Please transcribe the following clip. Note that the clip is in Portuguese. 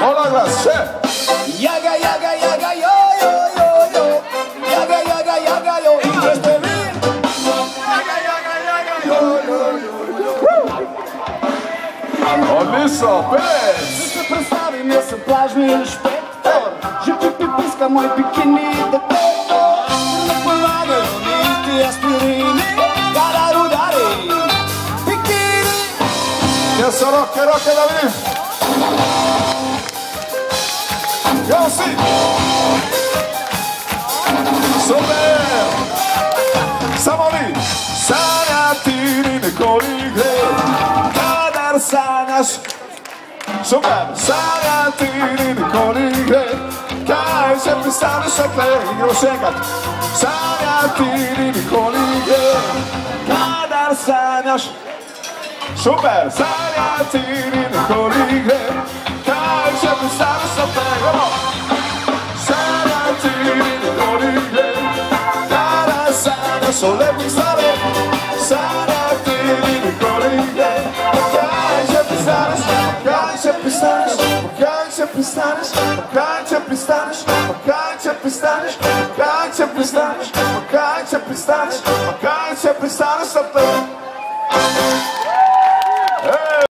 Olá, Glacê. Yaga, yaga, yaga, yo, yo, yo, yo. Yaga, yaga, yaga, yo. Inglês Yaga, yaga, yaga, yo, yo, yo, yo. Alissa Pérez. Você pensava nesse plasma e espectador. Je pipi pisca, mãe pequenita, detector. Recolada, unite, aspirine. Gararudare. Pequine. Que é soroca, é roca é da vida. Allons-y Super! Samo vi Sanja ti ni ne Kadar sanjaš Super! Sanja ti ni ne korigre Kaj se pristane sa kle igro šekat. Sanja ti ni Kadar sanjaš Super! Sanja ti ni ne korigre Kaj se pristane sa kle So let me start it. Sign up, feeling a growing day. Pistanish, a guy to Pistanish, a guy to